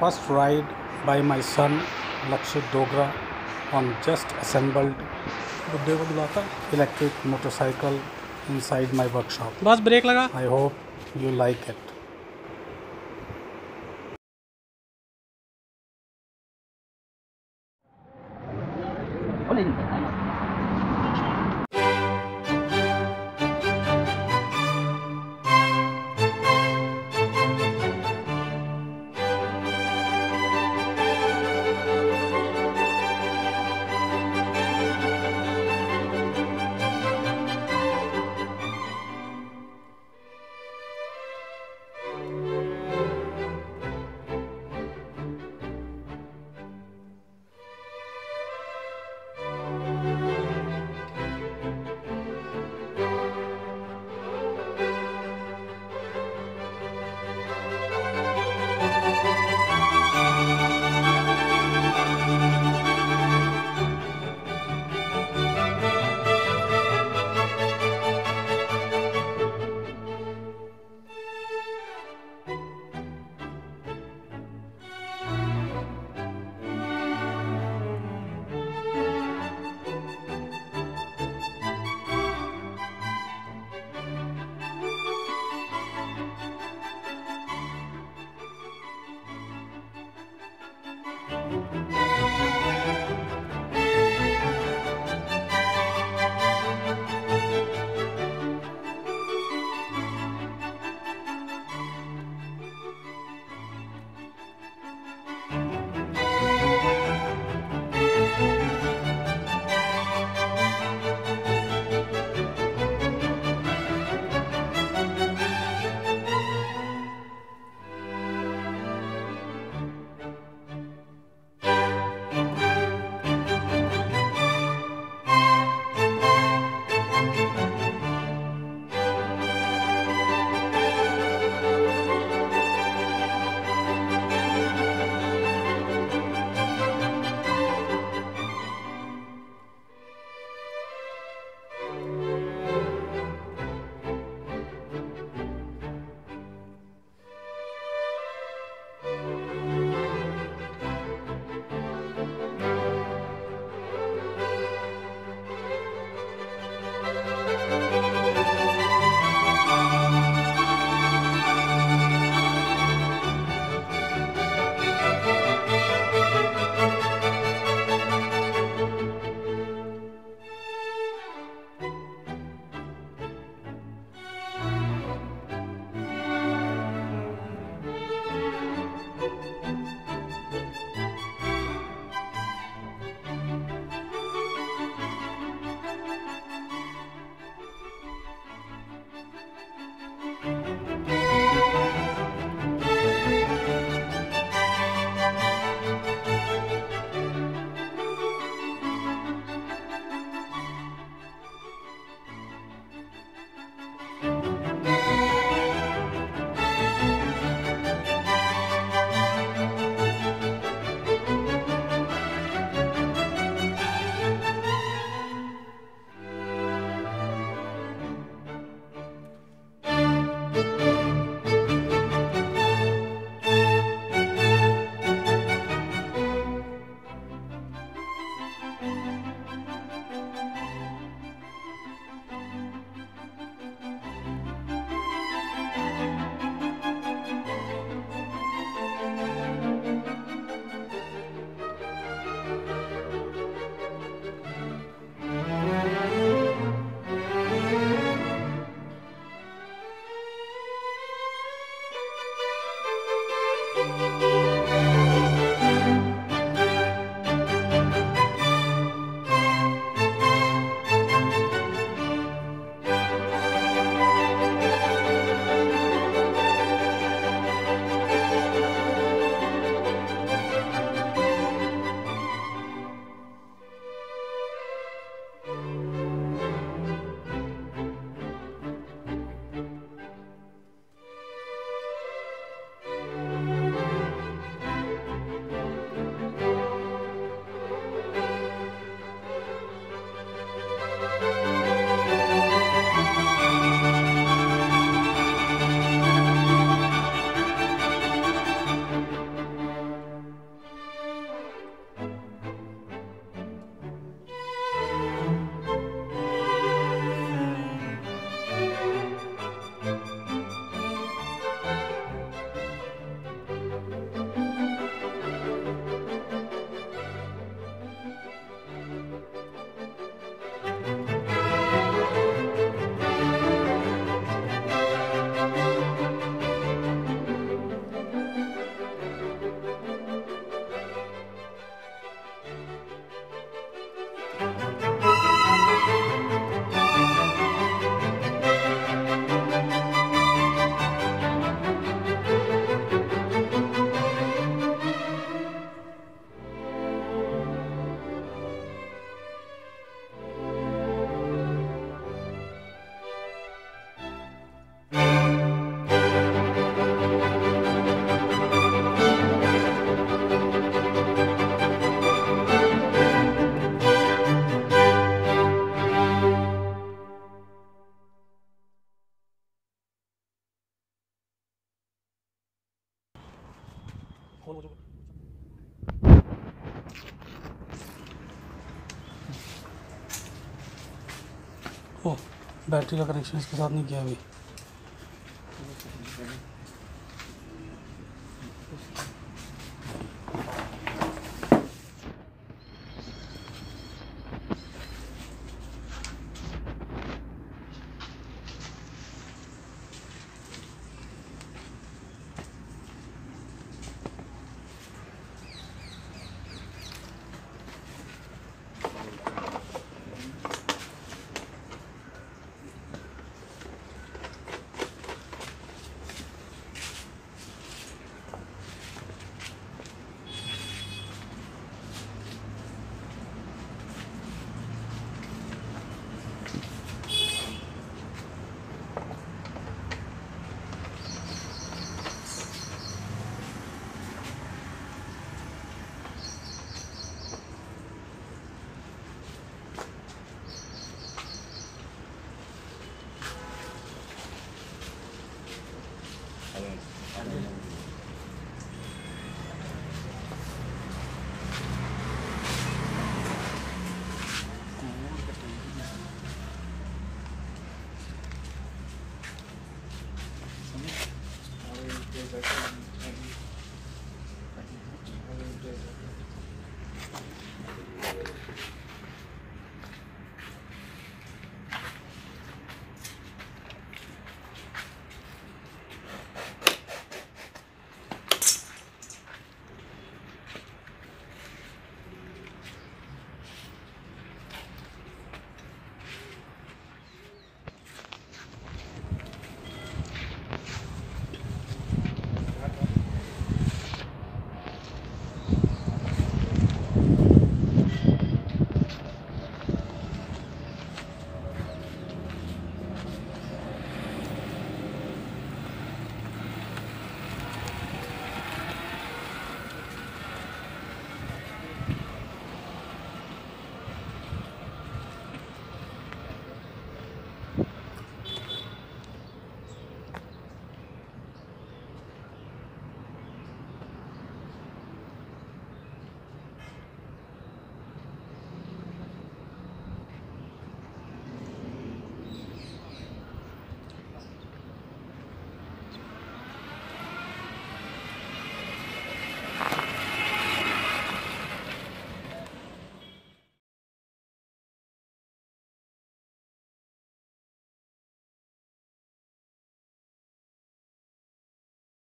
first ride by my son Lakshit Dogra on just assembled बुड्ढे bulata electric motorcycle inside my workshop. bas break laga I hope you like it. Olin. Oh battery का connection इसके साथ नहीं किया अभी।